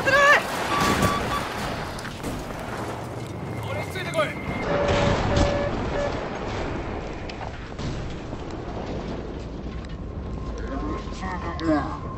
うする俺についてこいついてこい。